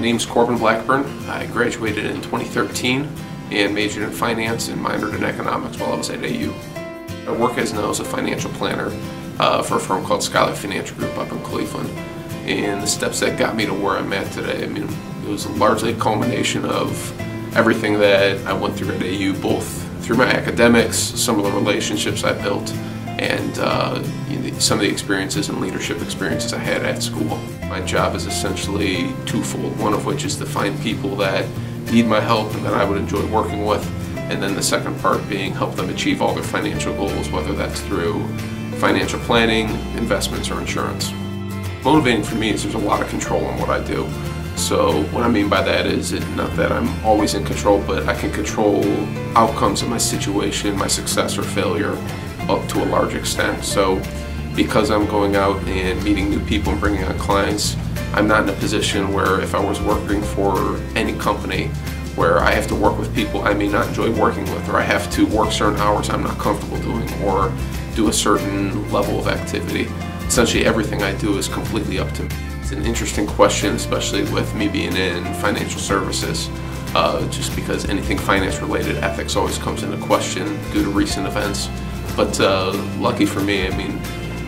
My name's Corbin Blackburn. I graduated in 2013 and majored in finance and minored in economics while I was at AU. I work as now as a financial planner uh, for a firm called Skylight Financial Group up in Cleveland. And the steps that got me to where I'm at today, I mean, it was largely a culmination of everything that I went through at AU, both through my academics, some of the relationships I built, and uh, you know, some of the experiences and leadership experiences I had at school. My job is essentially twofold, one of which is to find people that need my help and that I would enjoy working with, and then the second part being help them achieve all their financial goals, whether that's through financial planning, investments, or insurance. Motivating for me is there's a lot of control in what I do. So what I mean by that is it, not that I'm always in control, but I can control outcomes of my situation, my success or failure up to a large extent. So because I'm going out and meeting new people and bringing on clients, I'm not in a position where if I was working for any company where I have to work with people I may not enjoy working with or I have to work certain hours I'm not comfortable doing or do a certain level of activity. Essentially everything I do is completely up to me. It's an interesting question, especially with me being in financial services, uh, just because anything finance related, ethics always comes into question due to recent events. But uh, lucky for me, I mean,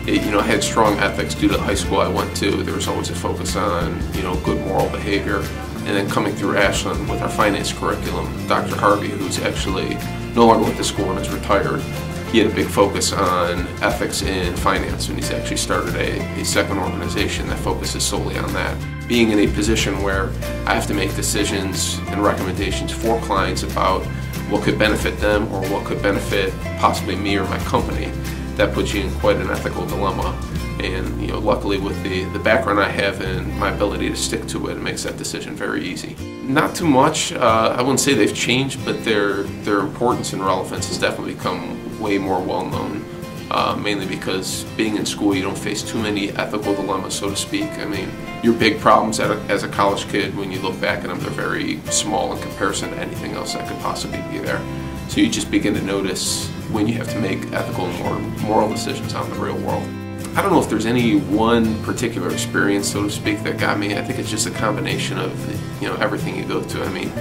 it, you know, I had strong ethics due to the high school I went to. There was always a focus on, you know, good moral behavior. And then coming through Ashland with our finance curriculum, Dr. Harvey, who's actually no longer with the school and is retired, he had a big focus on ethics in finance and he's actually started a, a second organization that focuses solely on that. Being in a position where I have to make decisions and recommendations for clients about what could benefit them or what could benefit possibly me or my company, that puts you in quite an ethical dilemma. And you know, luckily with the, the background I have and my ability to stick to it, it makes that decision very easy. Not too much. Uh, I wouldn't say they've changed, but their their importance and relevance has definitely become way more well known. Uh, mainly because being in school, you don't face too many ethical dilemmas, so to speak. I mean, your big problems a, as a college kid, when you look back at them, they're very small in comparison to anything else that could possibly be there. So you just begin to notice when you have to make ethical and moral decisions out in the real world. I don't know if there's any one particular experience, so to speak, that got me. I think it's just a combination of you know everything you go to. I mean,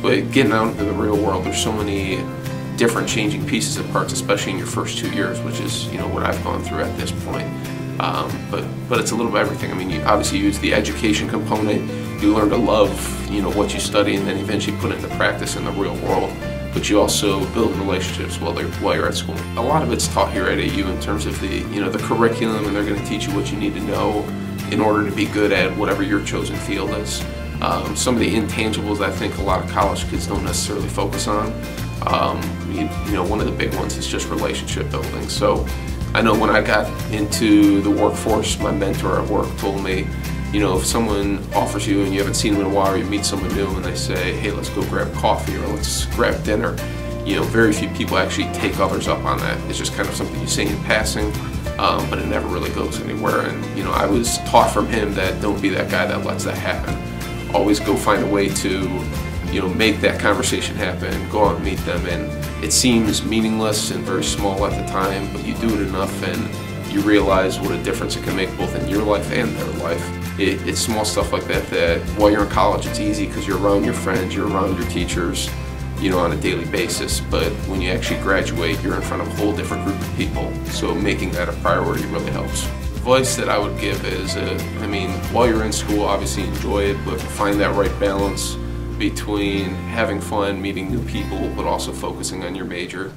but getting out into the real world, there's so many different changing pieces of parts, especially in your first two years, which is you know what I've gone through at this point. Um, but but it's a little bit everything. I mean, you obviously use the education component. You learn to love you know what you study, and then eventually put it into practice in the real world. But you also build relationships while, they while you're at school. A lot of it's taught here at AU in terms of the you know the curriculum, and they're going to teach you what you need to know in order to be good at whatever your chosen field is. Um, some of the intangibles I think a lot of college kids don't necessarily focus on. Um, you, you, know, one of the big ones is just relationship building. So I know when I got into the workforce, my mentor at work told me, you know, if someone offers you and you haven't seen them in a while, or you meet someone new and they say, hey, let's go grab coffee or let's grab dinner, you know, very few people actually take others up on that. It's just kind of something you say in passing, um, but it never really goes anywhere. And, you know, I was taught from him that don't be that guy that lets that happen. Always go find a way to you know, make that conversation happen, go out and meet them, and it seems meaningless and very small at the time, but you do it enough and you realize what a difference it can make both in your life and their life. It, it's small stuff like that that while you're in college it's easy because you're around your friends, you're around your teachers, you know, on a daily basis, but when you actually graduate, you're in front of a whole different group of people, so making that a priority really helps The advice that I would give is, uh, I mean, while you're in school, obviously enjoy it, but find that right balance between having fun, meeting new people, but also focusing on your major.